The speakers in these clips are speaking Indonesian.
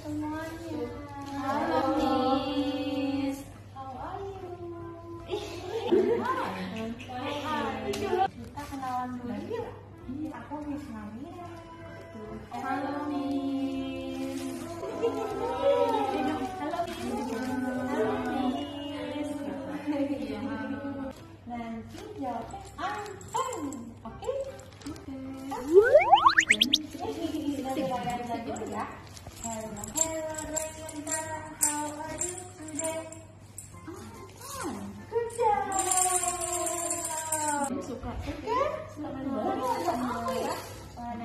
semuanya. Halo, Miss. How are you? Kita kenalan dulu yuk. Aku Miss Namira. Halo, Miss. Halo Miss. Nanti jawabnya Anton. Oke? Kita belajar dulu ya. Hello, hello, Rayanta. How are you today? Good job. Suka. Oke? Aku ya. Mana?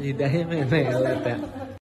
E daí, menina, ela tá...